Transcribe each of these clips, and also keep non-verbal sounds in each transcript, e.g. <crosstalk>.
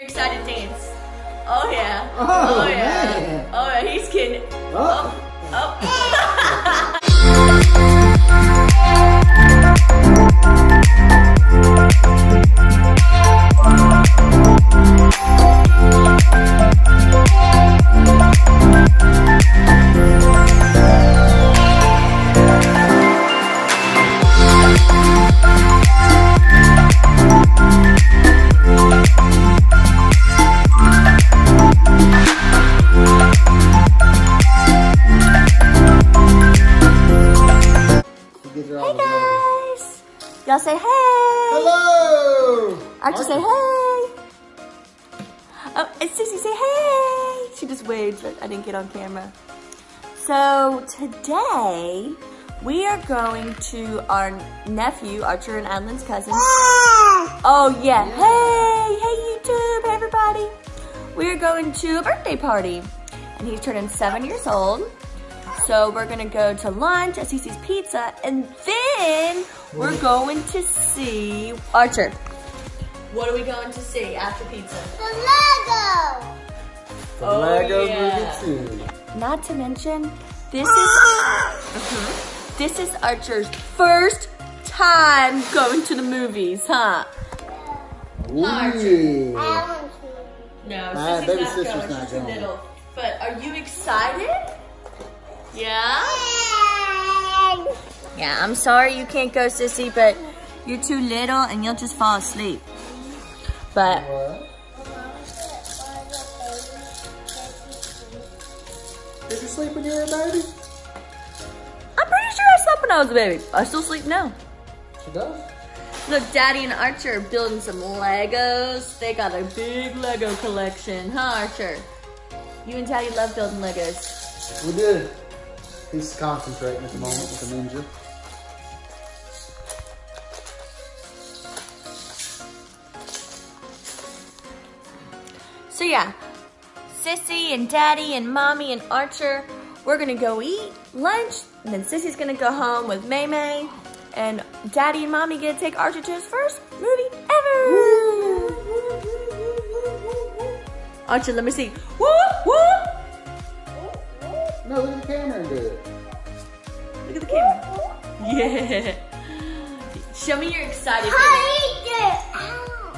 Excited dance. Oh yeah. Oh, oh, yeah. man. Oh yeah, he's kidding. Oh. Oh. oh. Y'all say hey. Hello! Archie say hey. Oh, and Sissy say hey. She just waved, but I didn't get on camera. So today we are going to our nephew, Archer and Adlin's cousin. Ah! Oh yeah. Hey, hey YouTube, hey everybody. We are going to a birthday party, and he's turning seven years old. So we're gonna go to lunch at CiCi's Pizza, and then we're going to see Archer. What are we going to see after pizza? The Lego! The Oh, Lego yeah. Movie 2. Not to mention, this is Mhm. this is Archer's first time going to the movies, huh? Ooh. I No, baby not sister's going. not She's too going. little. But are you excited? Yeah. Yeah, I'm sorry you can't go, Sissy, but you're too little and you'll just fall asleep. But Did you sleep when you were a baby? I'm pretty sure I slept when I was a baby. I still sleep now. She does. Look, Daddy and Archer are building some Legos. They got a big Lego collection, huh, Archer? You and Daddy love building Legos. We did. He's concentrating at the moment with the ninja. So yeah, Sissy and Daddy and Mommy and Archer, we're gonna go eat lunch, and then Sissy's gonna go home with May May, and Daddy and Mommy gonna take Archer to his first movie ever. Archer, let me see. Woo woo! No, look at the camera and do it. Look at the camera. Yeah. Show me your excited face.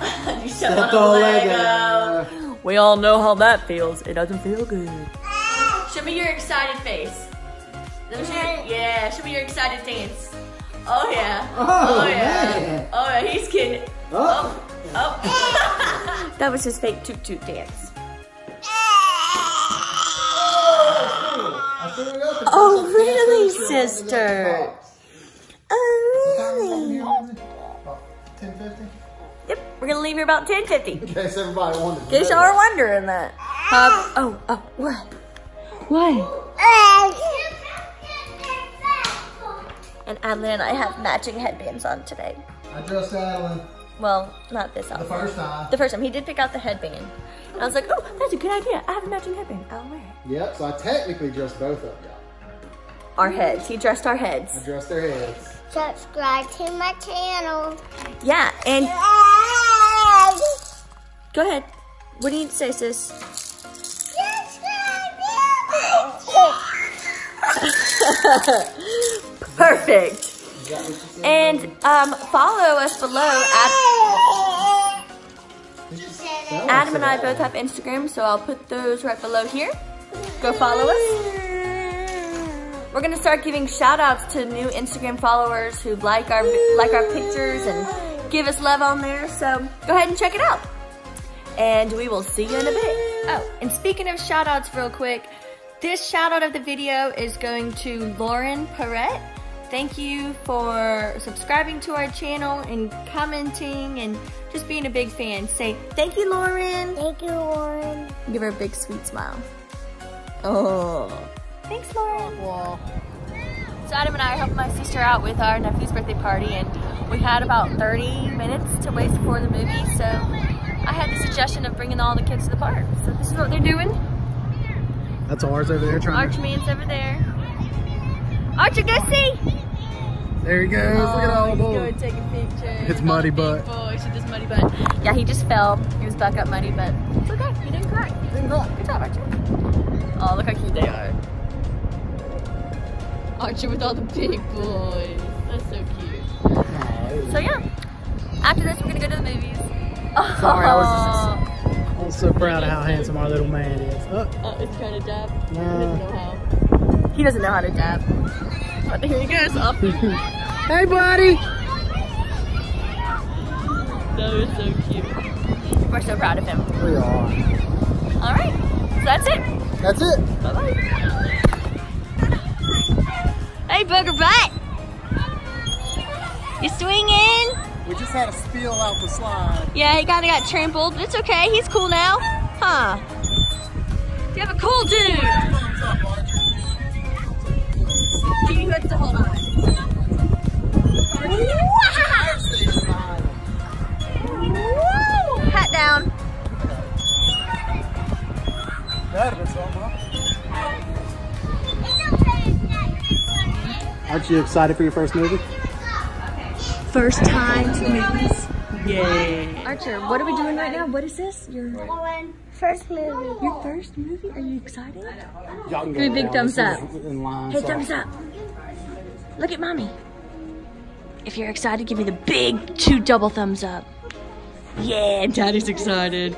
<laughs> you stepped on Stepped a Lego. Lego. We all know how that feels. It doesn't feel good. Show me your excited face. Let me yeah, show me your excited dance. Oh yeah. Oh, oh yeah. man. Oh yeah, he's kidding. Oh. Oh. oh. <laughs> that was his fake toot toot dance. Oh, really, sister? into the box. Oh What time is it really? here, Lyndsey? About 10:50? Yep, we're gonna leave here about 10:50. In case everybody wanted to In case y'all are wondering that. Um, oh, oh, what? What? And Adeline and I have matching headbands on today. I dressed Alan Well, not this the first time. The first time he did pick out the headband. And I was like, oh, that's a good idea. I have a matching headband. I'll wear it. Yep, so I technically dressed both of y'all. Our heads. He dressed our I heads. dressed their heads. Subscribe to my channel. Yeah, and go ahead. What do you need to say, sis? <laughs> Perfect. Is that what you? And um, follow us below. Ad- That was Adam and I both have Instagram, so I'll put those right below here. Go follow us. We're gonna start giving shout outs to new Instagram followers who like our like our pictures and give us love on there. So go ahead and check it out. And we will see you in a bit. Oh, and speaking of shout outs real quick, this shout out of the video is going to Lauren Perret. Thank you for subscribing to our channel and commenting and just being a big fan. Say thank you, Lauren. Thank you, Lauren. Give her a big sweet smile. Oh. Thanks, Lauren. Oh, cool. So Adam and I are helping my sister out with our nephew's birthday party and we had about 30 minutes to wait before the movie, so I had the suggestion of bringing all the kids to the park. So this is what they're doing. That's ours over there trying Archman's over there. Archer, go see. There he goes. Look at oh, all he's the going to take a picture. It's muddy Oh, big butt. Boy, see this muddy butt. Yeah, he just fell. He was back up muddy, but it's okay. He didn't cry. He didn't go. Good job, Archer. Oh, look how cute they are. Archer with all the big boys. That's so cute. So yeah, after this we're gonna go to the movies. Sorry, I was <laughs> I'm so proud of how handsome our little man is. Oh, Oh, it's trying to dab. He No. doesn't know how. He doesn't know how to dab. But here he goes up. <laughs> hey, buddy. That was so cute. We're so proud of him. We are. All right, so that's it. That's it. Bye bye. Booger butt. You swinging? We just had a spill out the slide. Yeah, he kind of got trampled. It's okay. He's cool now. Huh? You have a cool dude. You have to hold on. Woo! Hat down. That'd have been Aren't you excited for your first movie? First time to the movies. Yay. Archer, what are we doing right now? What is this? Your First movie. your first movie? Are you excited? Y'all can Give a big down. thumbs up. line, Hey, so- thumbs up. Look at mommy. If you're excited, give me the big two double thumbs up. Yeah, daddy's excited.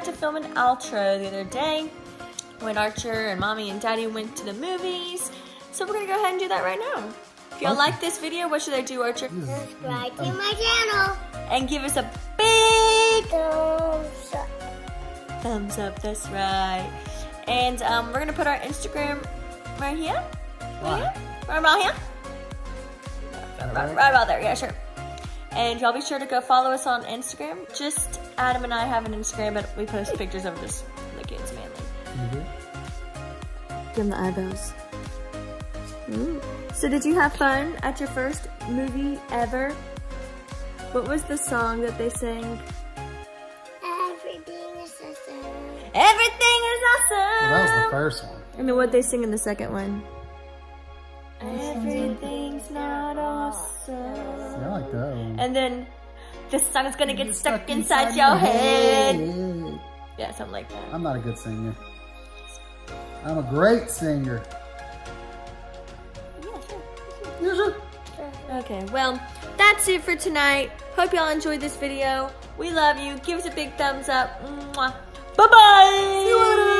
Forgot to film an outro the other day when Archer and mommy and daddy went to the movies. So, we're gonna go ahead and do that right now. If y'all like this video, what should I do, Archer? Subscribe to my channel. And give us a big Thumbs up. thumbs up, that's right. And um, we're gonna put our Instagram right here. Right here? Right about here? Right, right about there, yeah, sure. And y'all be sure to go follow us on Instagram. Just Adam and I have an Instagram, but we post pictures of just the kids mainly. Mm-hmm. Give them the eyebrows. Ooh. So did you have fun at your first movie ever? What was the song that they sang? Everything is awesome. Everything is awesome! Well, that was the first one. And then what they sing in the second one? Everything's not awesome. Yeah, I like that one. And then this song's gonna get stuck inside your head. Yeah, something like that. I'm not a good singer. I'm a great singer. Yeah, sure. Yeah, sure. Okay, well, that's it for tonight. Hope y'all enjoyed this video. We love you. Give us a big thumbs up. Bye bye